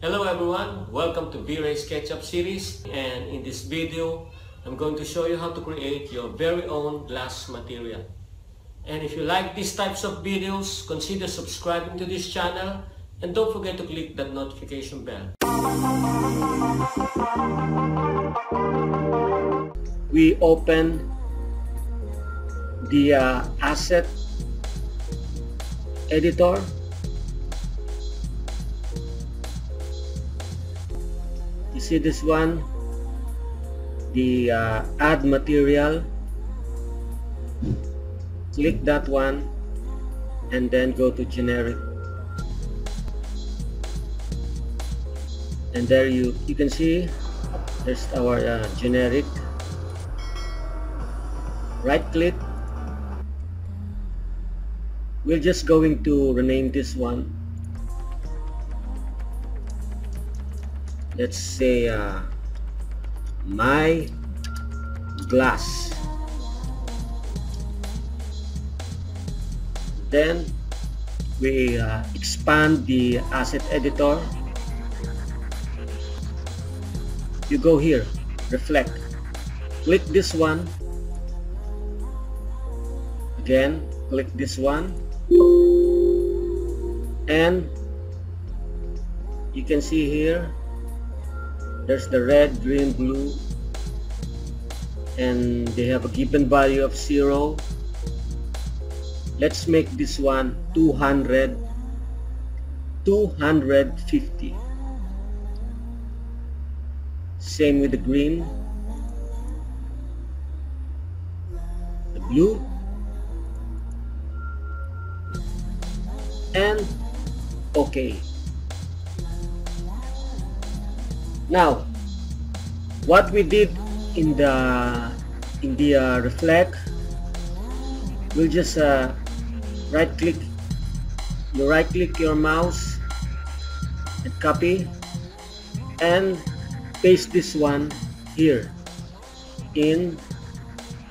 Hello everyone, welcome to V-Ray SketchUp series and in this video I'm going to show you how to create your very own glass material. And if you like these types of videos, consider subscribing to this channel and don't forget to click that notification bell. We open the uh, asset editor you see this one? The uh, add material. Click that one and then go to generic. And there you you can see there's our uh, generic. Right click. We're just going to rename this one let's say uh, my glass. Then we uh, expand the asset editor. You go here reflect. Click this one. Again click this one. And you can see here there's the red green blue and they have a given value of 0 let's make this one 200 250 same with the green. The blue. And okay now what we did in the in the uh, reflect we'll just uh, right click you right click your mouse and copy and paste this one here in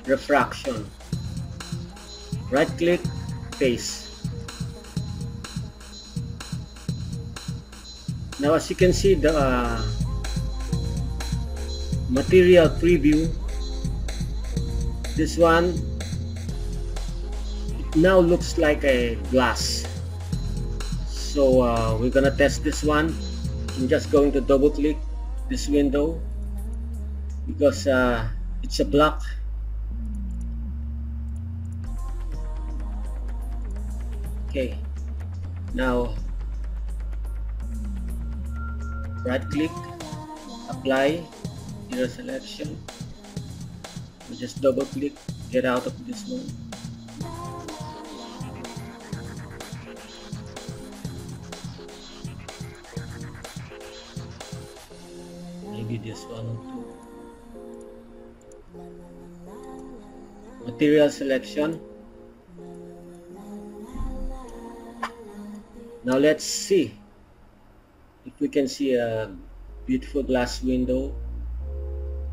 refraction. Right click paste. Now as you can see the uh, material preview. This one it now looks like a glass. So uh, we're gonna test this one. I'm just going to double click this window because uh, it's a block. Okay. Now right click apply your selection. Just double click get out of this one maybe this one too material selection. Now let's see if we can see a beautiful glass window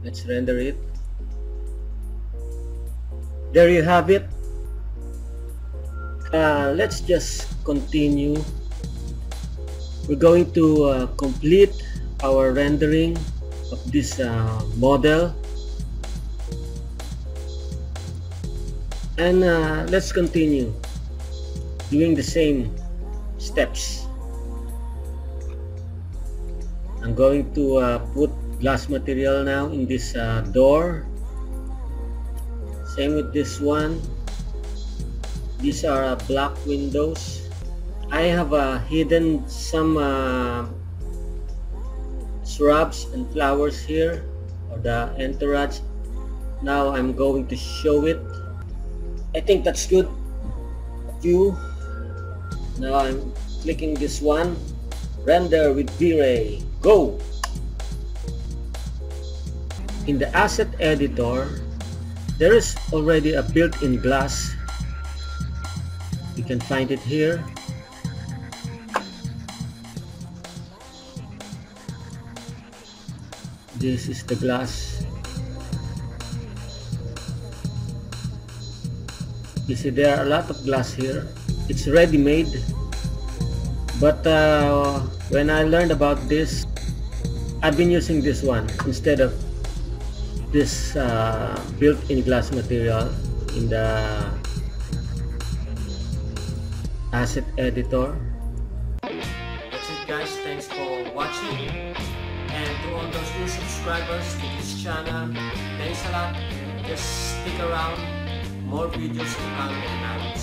let's render it. There you have it. Uh, let's just continue. We're going to uh, complete our rendering of this uh, model. And uh, let's continue doing the same steps I'm going to uh, put glass material now in this uh, door. Same with this one. These are uh, black windows. I have uh, hidden some uh, shrubs and flowers here or the entourage. Now I'm going to show it. I think that's good. View. Now I'm clicking this one. Render with V-Ray go. In the asset editor there is already a built-in glass. You can find it here. This is the glass. You see there are a lot of glass here. It's ready made but uh, when I learned about this I've been using this one instead of this uh, built-in glass material in the asset editor. That's it guys. Thanks for watching. And to all those new subscribers to this channel thanks a lot. Just stick around. More videos to come. and